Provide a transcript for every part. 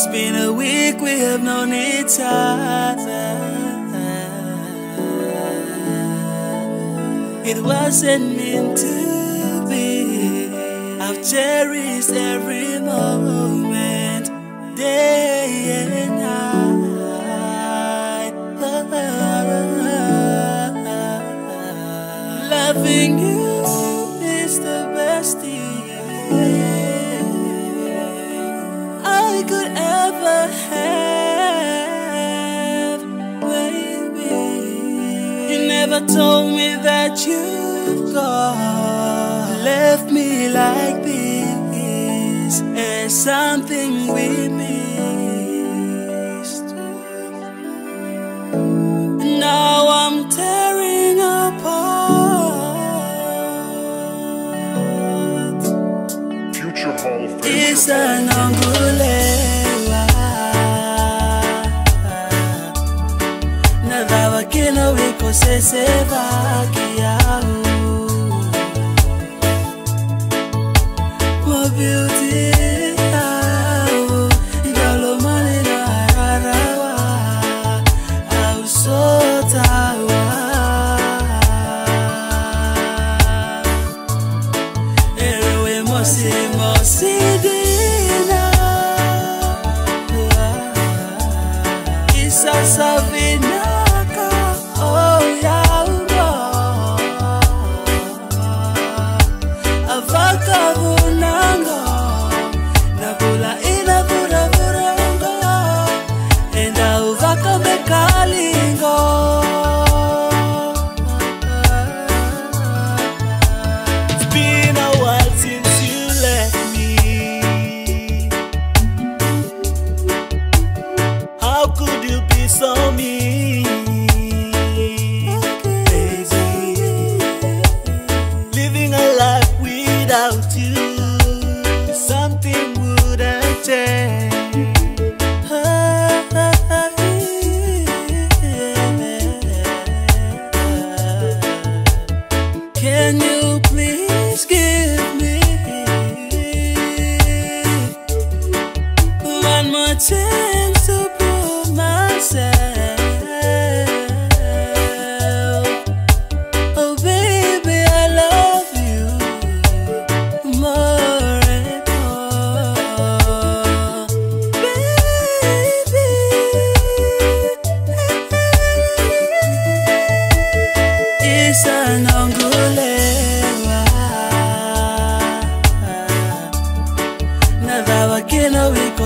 It's been a week we have known each other. It wasn't meant to be. I've cherished every moment, day and night. Loving you never told me that you've gone, left me like this. There's something we missed. Now I'm tearing apart. Future Hall of Fame. Isa noqu lewa você se vaquear Oh beauty Mosi, mosi, dina só sabina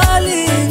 vale.